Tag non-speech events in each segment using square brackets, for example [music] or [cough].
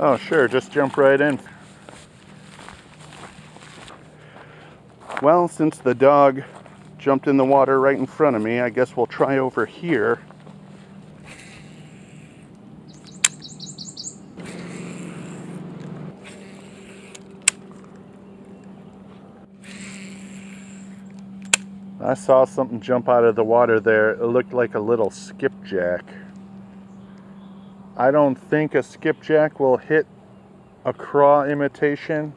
Oh, sure, just jump right in. Well, since the dog jumped in the water right in front of me, I guess we'll try over here. I saw something jump out of the water there. It looked like a little skipjack. I don't think a skipjack will hit a craw imitation.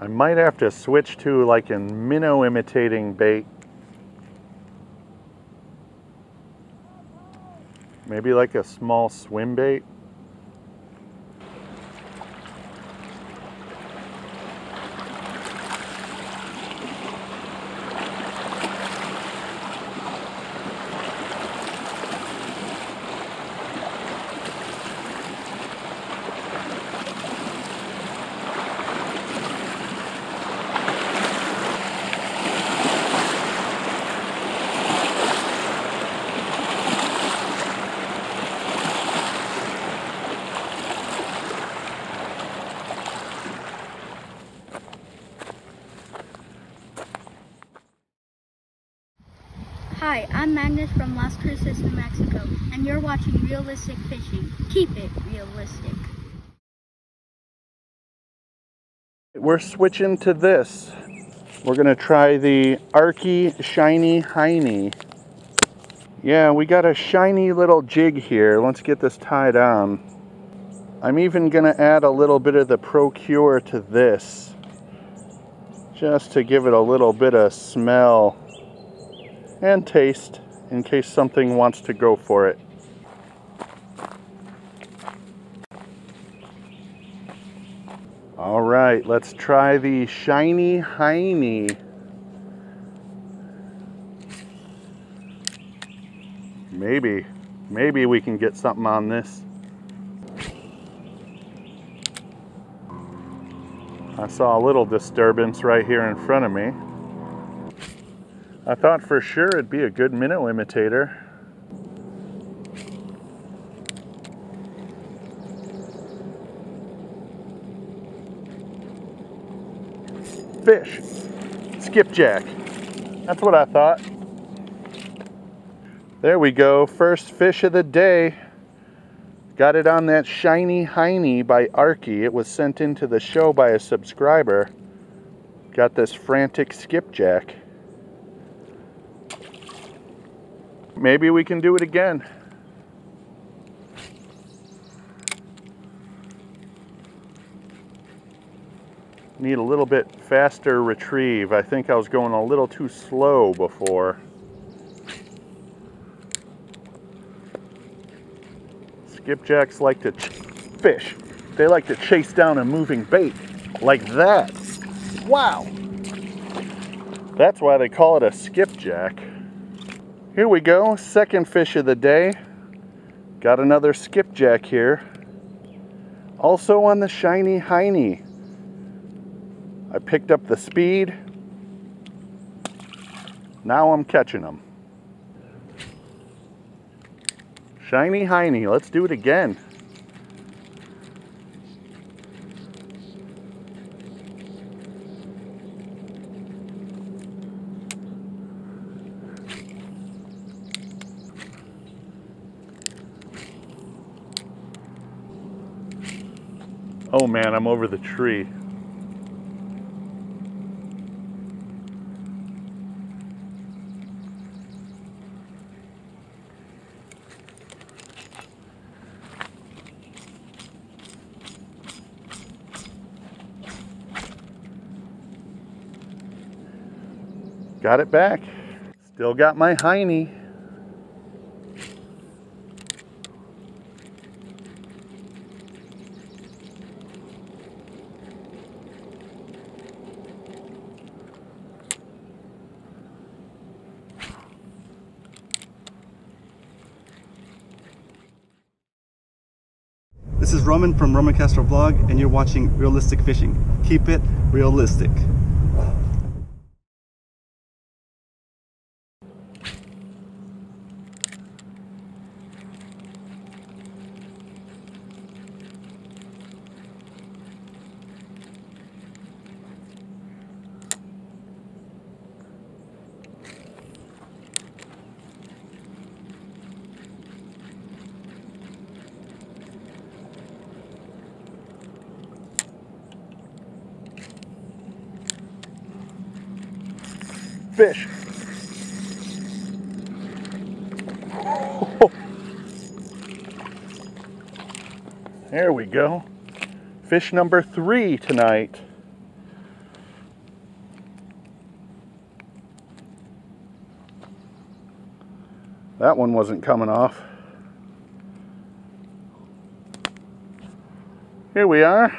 I might have to switch to like a minnow imitating bait. Maybe like a small swim bait. Hi, from Las Cruces, New Mexico, and you're watching Realistic Fishing. Keep it realistic. We're switching to this. We're gonna try the Arkie Shineee Hineee. Yeah, we got a shiny little jig here. Let's get this tied on. I'm even gonna add a little bit of the Pro-Cure to this. Just to give it a little bit of smell and taste in case something wants to go for it. All right, let's try the Shineee Hineee. Maybe, maybe we can get something on this. I saw a little disturbance right here in front of me. I thought for sure it'd be a good minnow imitator. Fish. Skipjack. That's what I thought. There we go. First fish of the day. Got it on that Shineee Hineee by Arkie. It was sent into the show by a subscriber. Got this frantic skipjack. Maybe we can do it again. Need a little bit faster retrieve. I think I was going a little too slow before. Skipjacks like to fish. They like to chase down a moving bait like that. Wow. That's why they call it a skipjack. Here we go, second fish of the day. Got another skipjack here. Also on the Shineee Hineee. I picked up the speed. Now I'm catching them. Shineee Hineee, let's do it again. Oh man, I'm over the tree. Got it back. Still got my hiney. This is Roman from Roman Castro Vlog, and you're watching Realistic Fishing. Keep it realistic. Fish. [laughs] There we go. Fish number three tonight. That one wasn't coming off. Here we are.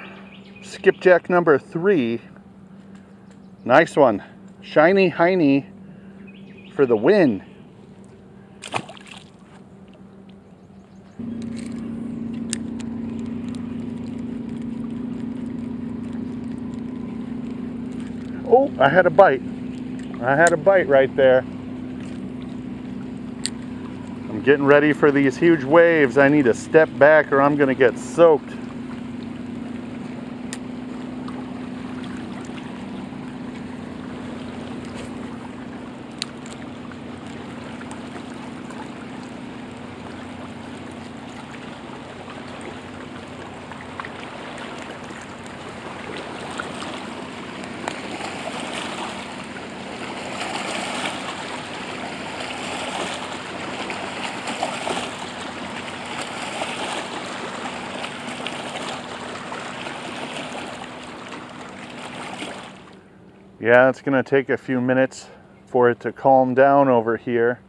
Skipjack number three. Nice one. Shineee Hineee for the win. Oh, I had a bite. I had a bite right there. I'm getting ready for these huge waves. I need to step back or I'm going to get soaked. Yeah, it's going to take a few minutes for it to calm down over here.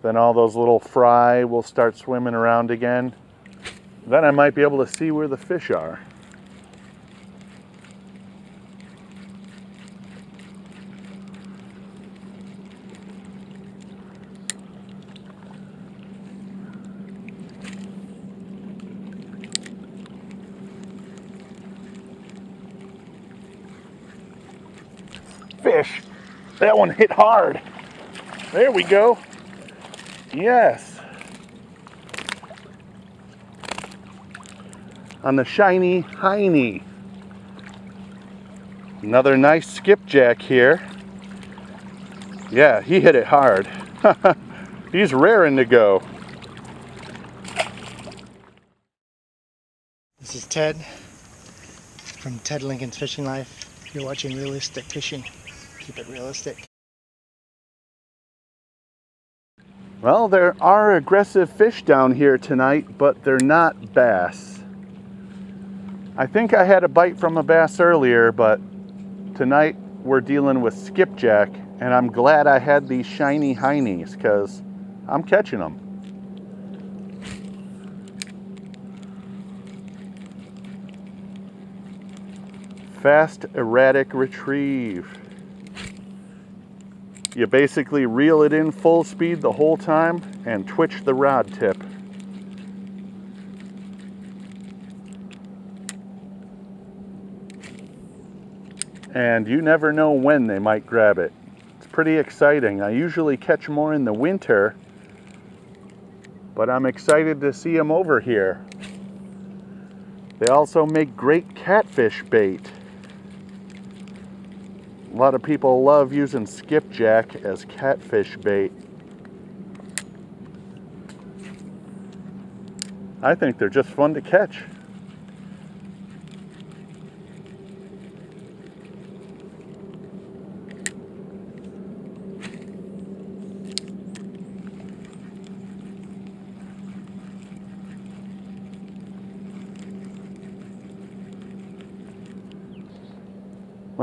Then all those little fry will start swimming around again. Then I might be able to see where the fish are. Fish. That one hit hard. There we go. Yes. On the shiny Heine. Another nice skipjack here. Yeah, he hit it hard. [laughs] He's raring to go. This is Ted from Ted Lincoln's Fishing Life. You're watching Realistic Fishing keep it realistic. Well, there are aggressive fish down here tonight, but they're not bass. I think I had a bite from a bass earlier, but tonight we're dealing with skipjack, and I'm glad I had these shiny heinies because I'm catching them. Fast, erratic retrieve. You basically reel it in full speed the whole time and twitch the rod tip. And you never know when they might grab it. It's pretty exciting. I usually catch more in the winter, but I'm excited to see them over here. They also make great catfish bait. A lot of people love using skipjack as catfish bait. I think they're just fun to catch.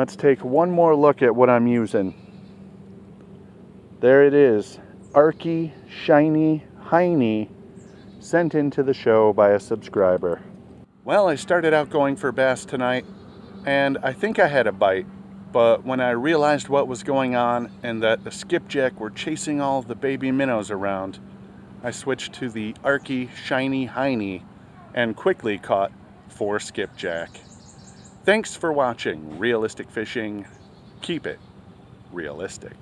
Let's take one more look at what I'm using. There it is, Arkie Shineee Hineee, sent into the show by a subscriber. Well, I started out going for bass tonight, and I think I had a bite, but when I realized what was going on and that the skipjack were chasing all the baby minnows around, I switched to the Arkie Shineee Hineee, and quickly caught four skipjack. Thanks for watching Realistic Fishing. Keep it realistic.